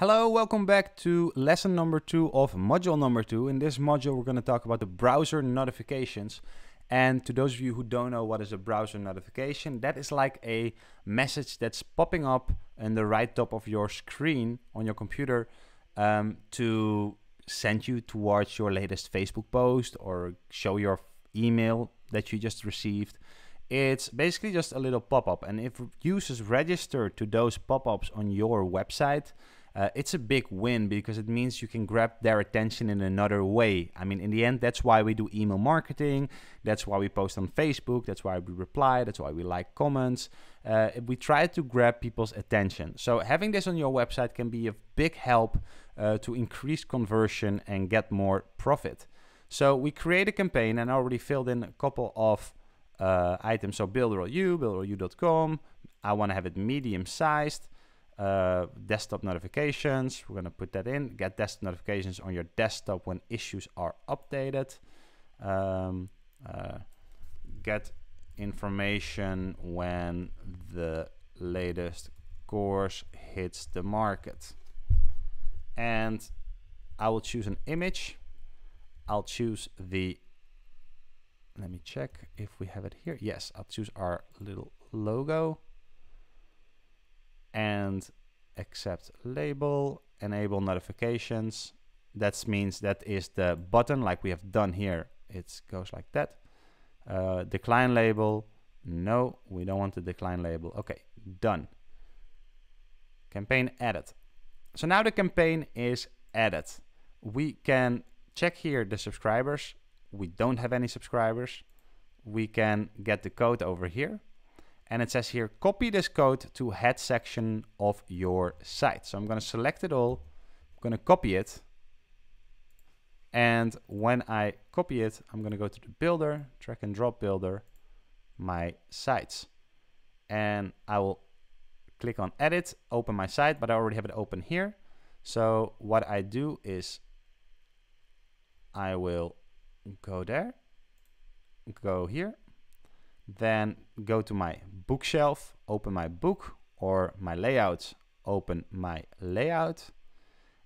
Hello, welcome back to lesson number two of module number two. In this module, we're going to talk about the browser notifications. And to those of you who don't know what is a browser notification, that is like a message that's popping up in the right top of your screen on your computer um, to send you towards your latest Facebook post or show your email that you just received. It's basically just a little pop-up. And if users register to those pop-ups on your website, uh, it's a big win because it means you can grab their attention in another way. I mean, in the end, that's why we do email marketing. That's why we post on Facebook. That's why we reply. That's why we like comments. Uh, we try to grab people's attention. So having this on your website can be a big help uh, to increase conversion and get more profit. So we create a campaign and I already filled in a couple of uh, items. So builder.u, builder.u.com. I want to have it medium sized uh, desktop notifications. We're going to put that in. Get desktop notifications on your desktop when issues are updated. Um, uh, get information when the latest course hits the market. And I will choose an image. I'll choose the, let me check if we have it here. Yes, I'll choose our little logo and accept label, enable notifications. That means that is the button like we have done here. It goes like that. Uh, decline label. No, we don't want the decline label. Okay, done. Campaign added. So now the campaign is added. We can check here the subscribers. We don't have any subscribers. We can get the code over here and it says here, copy this code to head section of your site. So I'm going to select it all. I'm going to copy it. And when I copy it, I'm going to go to the builder, drag and drop builder, my sites. And I will click on edit, open my site, but I already have it open here. So what I do is I will go there, go here, then go to my bookshelf, open my book or my layouts, open my layout.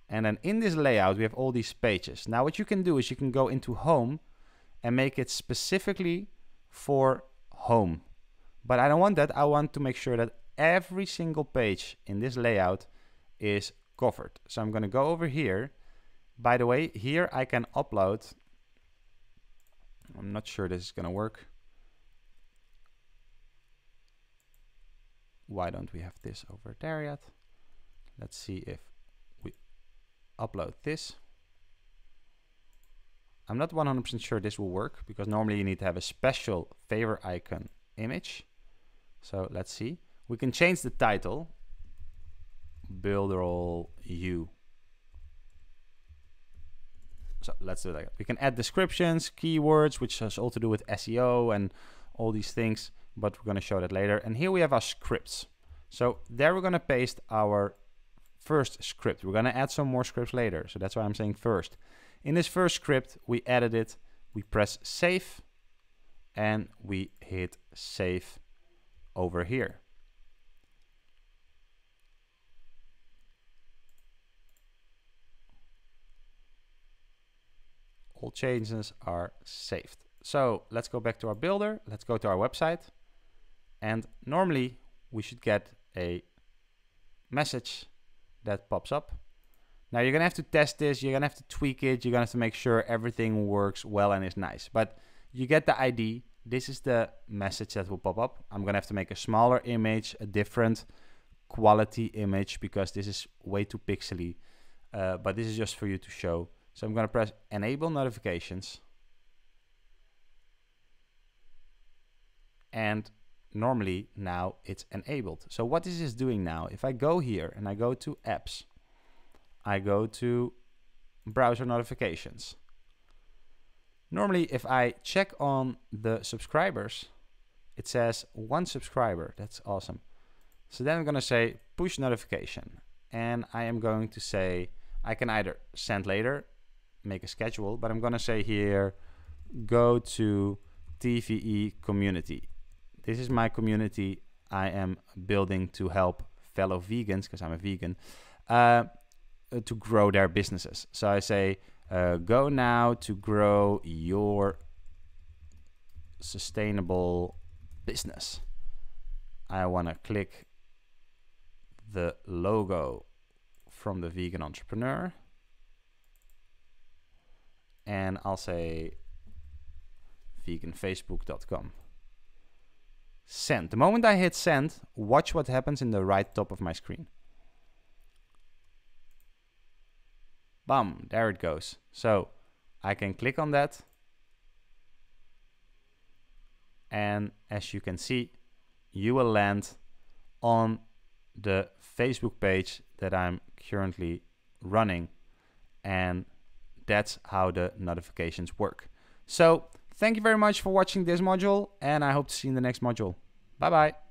And then in this layout, we have all these pages. Now what you can do is you can go into home and make it specifically for home. But I don't want that. I want to make sure that every single page in this layout is covered. So I'm going to go over here. By the way, here I can upload. I'm not sure this is going to work. Why don't we have this over there yet? Let's see if we upload this. I'm not 100% sure this will work because normally you need to have a special favicon image. So let's see. We can change the title. Builderall U. So let's do that. We can add descriptions, keywords, which has all to do with SEO and all these things but we're going to show that later. And here we have our scripts. So there we're going to paste our first script. We're going to add some more scripts later. So that's why I'm saying first. In this first script, we added it, we press save, and we hit save over here. All changes are saved. So let's go back to our builder. Let's go to our website. And normally we should get a message that pops up. Now you're gonna have to test this, you're gonna have to tweak it, you're gonna have to make sure everything works well and is nice. But you get the ID, this is the message that will pop up. I'm gonna have to make a smaller image, a different quality image because this is way too pixely. Uh, but this is just for you to show. So I'm gonna press enable notifications. And normally now it's enabled. So what is this doing now? If I go here and I go to apps, I go to browser notifications. Normally, if I check on the subscribers, it says one subscriber. That's awesome. So then I'm going to say push notification. And I am going to say, I can either send later, make a schedule, but I'm going to say here, go to TVE community this is my community I am building to help fellow vegans, because I'm a vegan, uh, to grow their businesses. So I say, uh, go now to grow your sustainable business. I want to click the logo from the vegan entrepreneur. And I'll say veganfacebook.com. Send. The moment I hit send, watch what happens in the right top of my screen. Bam, there it goes. So I can click on that. And as you can see, you will land on the Facebook page that I'm currently running. And that's how the notifications work. So thank you very much for watching this module and I hope to see you in the next module. Bye bye.